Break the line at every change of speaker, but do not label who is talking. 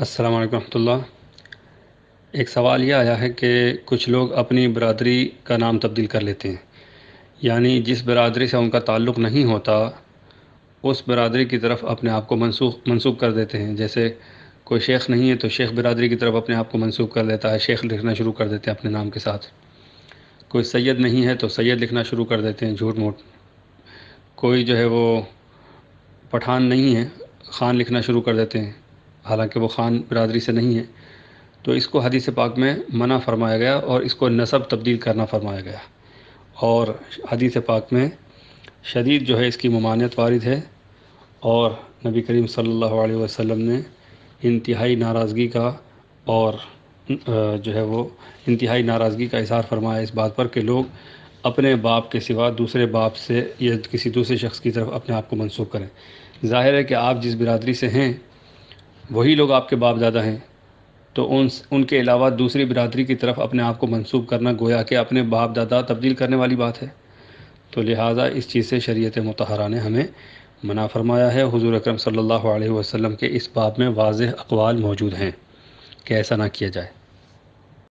السلام علیکم ورحمۃ اللہ۔ ایک سوال یہ آیا ہے کہ کچھ لوگ اپنی برادری کا نام تبدیل کر لیتے ہیں یعنی جس برادری سے ان کا تعلق نہیں ہوتا، اس برادری کی طرف اپنے آپ کو منسوخ منسوخ کر دیتے ہیں۔ جیسے کوئی شیخ نہیں ہے تو شیخ برادری کی طرف اپنے آپ کو منسوخ کر دیتا ہے، شیخ لکھنا شروع کر دیتے ہیں اپنے نام کے ساتھ۔ کوئی سید نہیں ہے تو سید لکھنا شروع کر دیتے ہیں، جھوٹ موٹ۔ کوئی جو ہے وہ پٹھان نہیں ہے، خان لکھنا شروع کر دیتے ہیں۔ حالانکہ وہ خان برادری سے نہیں ہے تو اس کو حدیث پاک میں منع فرمایا گیا اور اس کو نصب تبدیل کرنا فرمایا گیا۔ اور حدیث پاک میں شدید جو ہے اس کی ممانعت وارد ہے اور نبی کریم صلی اللہ علیہ وسلم نے انتہائی ناراضگی کا اور جو ہے وہ انتہائی ناراضگی کا اظہار فرمایا اس بات پر کہ لوگ اپنے باپ کے سوا دوسرے باپ سے یا کسی دوسرے شخص کی طرف اپنے آپ کو منسوخ کریں۔ ظاہر ہے کہ آپ جس برادری سے ہیں وہی لوگ آپ کے باپ دادا ہیں۔ تو ان ان کے علاوہ دوسری برادری کی طرف اپنے آپ کو منسوب کرنا گویا کہ اپنے باپ دادا تبدیل کرنے والی بات ہے۔ تو لہٰذا اس چیز سے شریعت متحرہ نے ہمیں منع فرمایا ہے۔ حضور اکرم صلی اللہ علیہ وسلم کے اس باب میں واضح اقوال موجود ہیں کہ ایسا نہ کیا جائے۔